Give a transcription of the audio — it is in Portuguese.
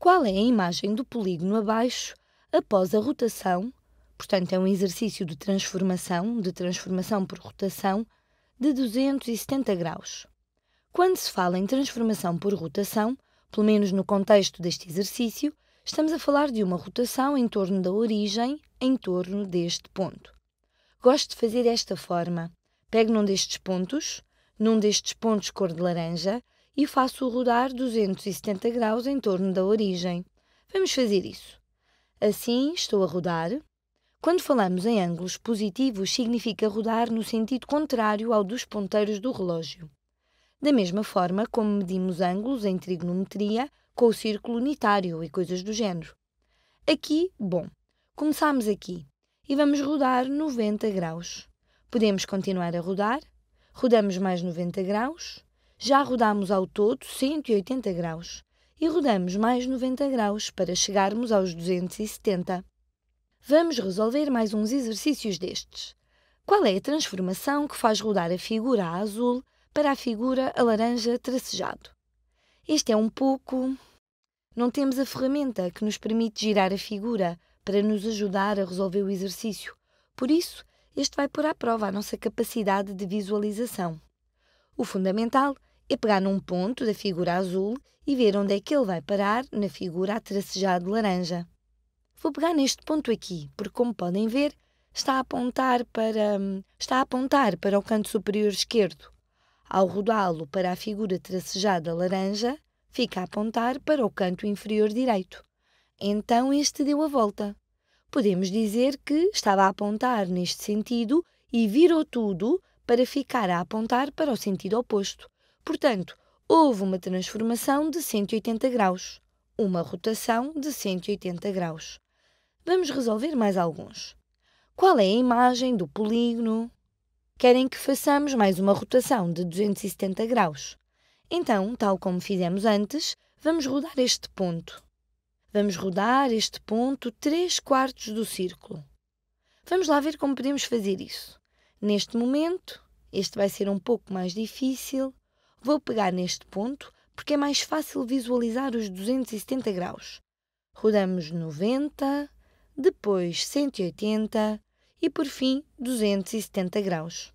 qual é a imagem do polígono abaixo após a rotação, portanto é um exercício de transformação, de transformação por rotação, de 270 graus. Quando se fala em transformação por rotação, pelo menos no contexto deste exercício, estamos a falar de uma rotação em torno da origem, em torno deste ponto. Gosto de fazer desta forma. Pego num destes pontos, num destes pontos cor de laranja, e faço-o rodar 270 graus em torno da origem. Vamos fazer isso. Assim, estou a rodar. Quando falamos em ângulos positivos, significa rodar no sentido contrário ao dos ponteiros do relógio. Da mesma forma como medimos ângulos em trigonometria com o círculo unitário e coisas do género. Aqui, bom, começamos aqui e vamos rodar 90 graus. Podemos continuar a rodar, rodamos mais 90 graus, já rodamos ao todo 180 graus e rodamos mais 90 graus para chegarmos aos 270. Vamos resolver mais uns exercícios destes. Qual é a transformação que faz rodar a figura a azul para a figura a laranja tracejado? Este é um pouco. Não temos a ferramenta que nos permite girar a figura para nos ajudar a resolver o exercício. Por isso, este vai pôr à prova a nossa capacidade de visualização. O fundamental é pegar num ponto da figura azul e ver onde é que ele vai parar na figura a tracejado laranja. Vou pegar neste ponto aqui, porque como podem ver, está a apontar para está a apontar para o canto superior esquerdo. Ao rodá-lo para a figura tracejada laranja, fica a apontar para o canto inferior direito. Então este deu a volta. Podemos dizer que estava a apontar neste sentido e virou tudo para ficar a apontar para o sentido oposto. Portanto, houve uma transformação de 180 graus, uma rotação de 180 graus. Vamos resolver mais alguns. Qual é a imagem do polígono? Querem que façamos mais uma rotação de 270 graus. Então, tal como fizemos antes, vamos rodar este ponto. Vamos rodar este ponto 3 quartos do círculo. Vamos lá ver como podemos fazer isso. Neste momento, este vai ser um pouco mais difícil, Vou pegar neste ponto porque é mais fácil visualizar os 270 graus. Rodamos 90, depois 180 e por fim 270 graus.